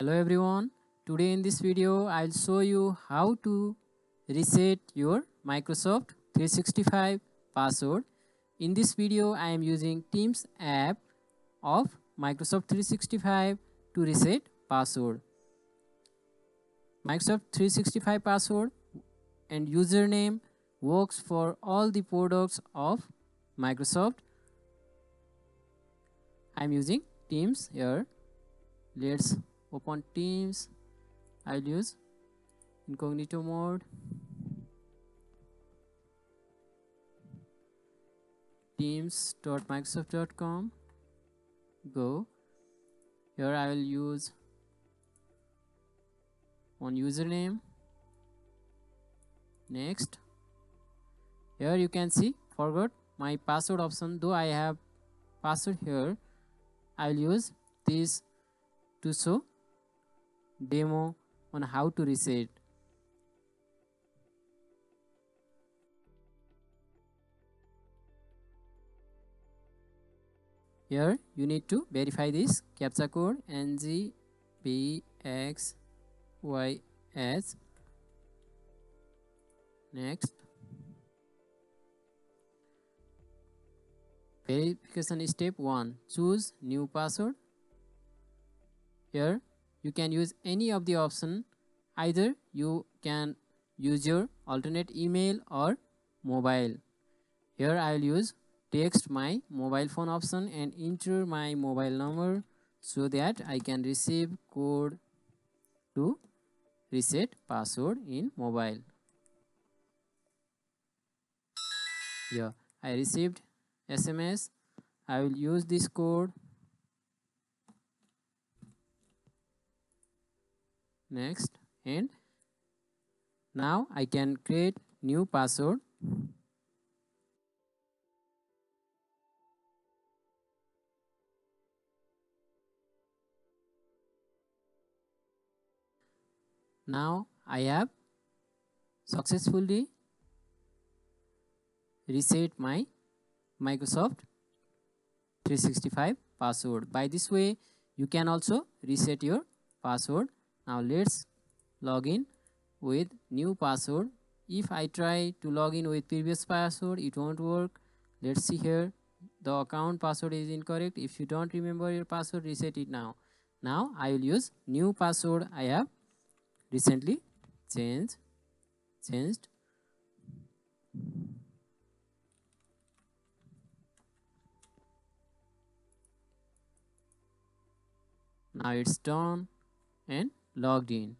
Hello everyone. Today in this video I'll show you how to reset your Microsoft 365 password. In this video I am using Teams app of Microsoft 365 to reset password. Microsoft 365 password and username works for all the products of Microsoft. I'm using Teams here. Let's open Teams. I'll use incognito mode. teams.microsoft.com go here I will use one username next here you can see forgot my password option though I have password here I'll use this to show demo on how to reset. Here you need to verify this captcha code ngpxys next. Verification step 1 choose new password. Here you can use any of the option either you can use your alternate email or mobile here i will use text my mobile phone option and enter my mobile number so that I can receive code to reset password in mobile. Yeah, I received SMS. I will use this code. Next and now I can create new password. Now I have successfully reset my Microsoft 365 password. By this way you can also reset your password now let's log in with new password. If I try to log in with previous password it won't work. Let's see here. The account password is incorrect. If you don't remember your password reset it now. Now I will use new password I have recently changed changed. Now it's done and logged in.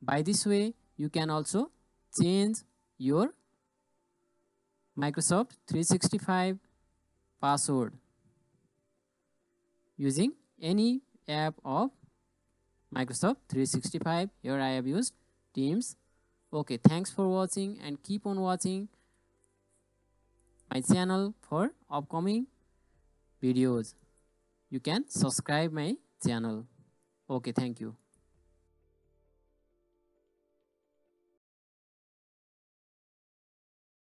By this way you can also change your Microsoft 365 password using any app of Microsoft 365 here I have used Teams. Okay thanks for watching and keep on watching my channel for upcoming videos. You can subscribe my channel. Okay thank you